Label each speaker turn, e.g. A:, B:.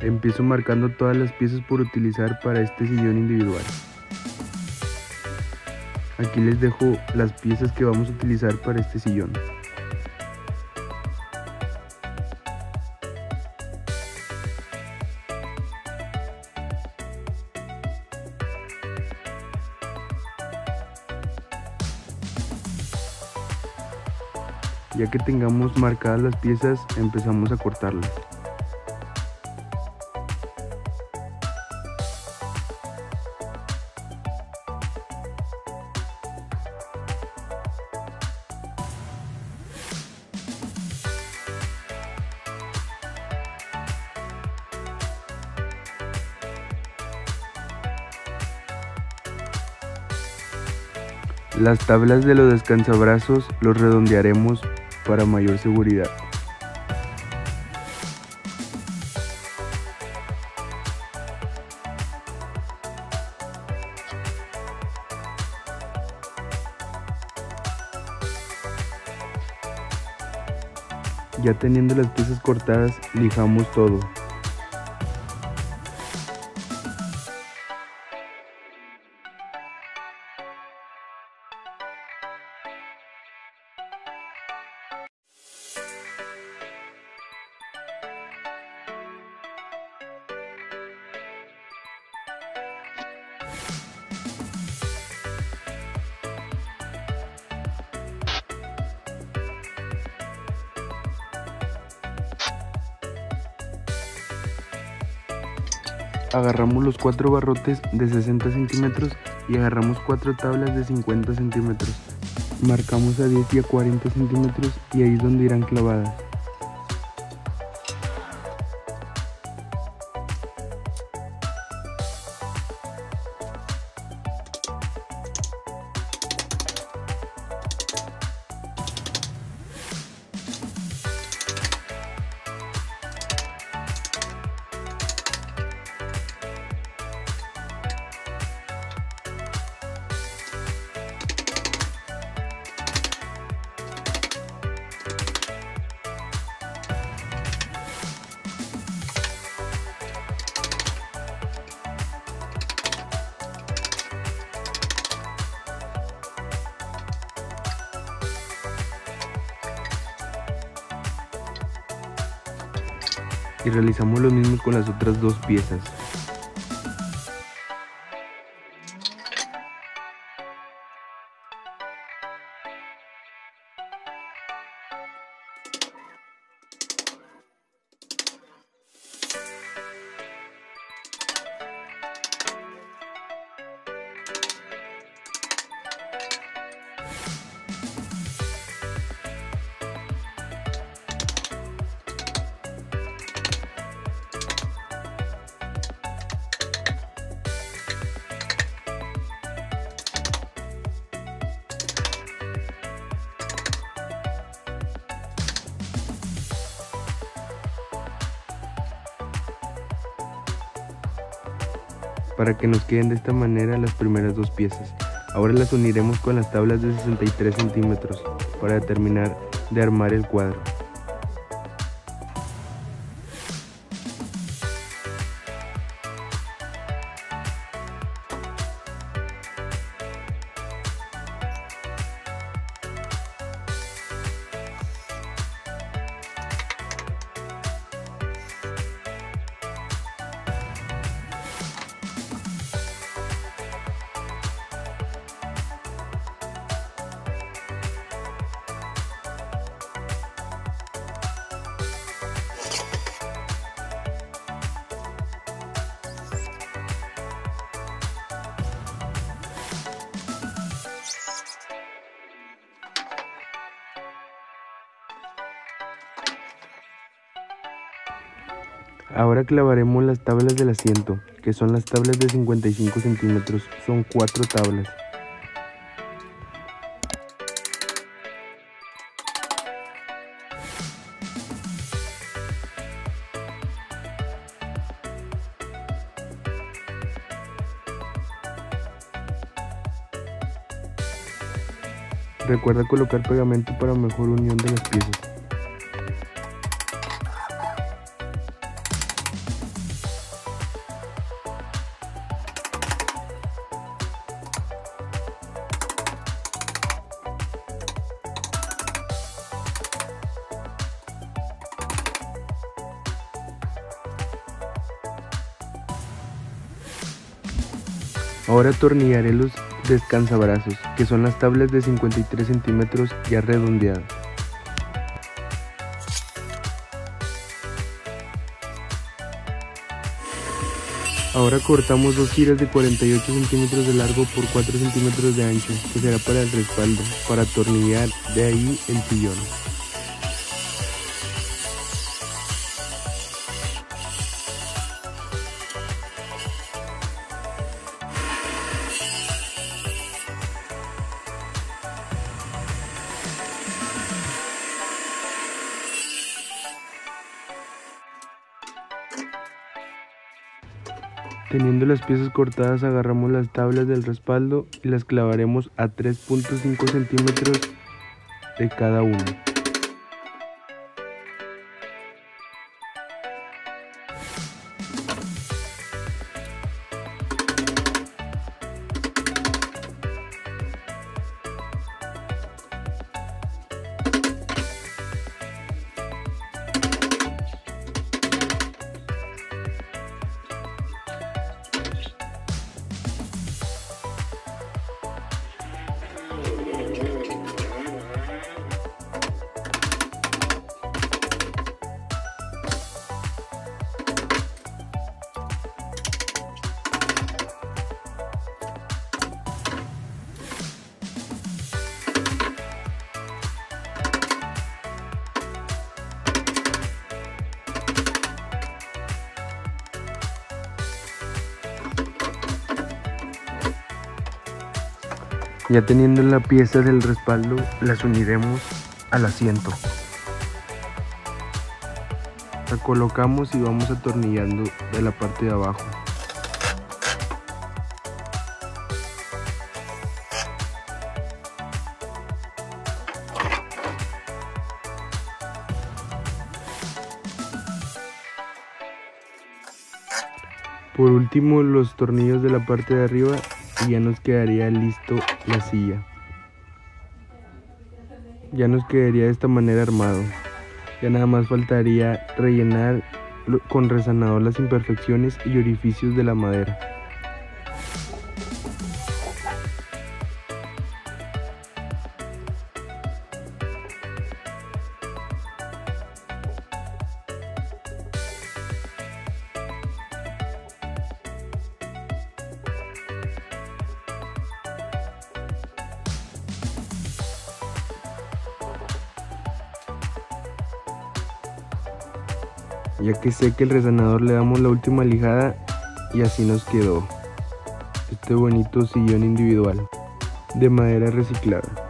A: Empiezo marcando todas las piezas por utilizar para este sillón individual. Aquí les dejo las piezas que vamos a utilizar para este sillón. Ya que tengamos marcadas las piezas, empezamos a cortarlas. Las tablas de los descansabrazos los redondearemos para mayor seguridad. Ya teniendo las piezas cortadas, lijamos todo. Agarramos los cuatro barrotes de 60 centímetros y agarramos cuatro tablas de 50 centímetros. Marcamos a 10 y a 40 centímetros y ahí es donde irán clavadas. Y realizamos lo mismo con las otras dos piezas. Para que nos queden de esta manera las primeras dos piezas. Ahora las uniremos con las tablas de 63 centímetros para terminar de armar el cuadro. Ahora clavaremos las tablas del asiento, que son las tablas de 55 centímetros, son cuatro tablas. Recuerda colocar pegamento para mejor unión de las piezas. Ahora atornillaré los descansabrazos, que son las tablas de 53 centímetros ya redondeadas. Ahora cortamos dos tiras de 48 centímetros de largo por 4 centímetros de ancho, que será para el respaldo, para atornillar de ahí el sillón. Teniendo las piezas cortadas agarramos las tablas del respaldo y las clavaremos a 3.5 centímetros de cada una. Ya teniendo la pieza del respaldo, las uniremos al asiento. La colocamos y vamos atornillando de la parte de abajo. Por último los tornillos de la parte de arriba y ya nos quedaría listo la silla. Ya nos quedaría de esta manera armado. Ya nada más faltaría rellenar con resanador las imperfecciones y orificios de la madera. Ya que sé que el resanador le damos la última lijada y así nos quedó este bonito sillón individual de madera reciclada.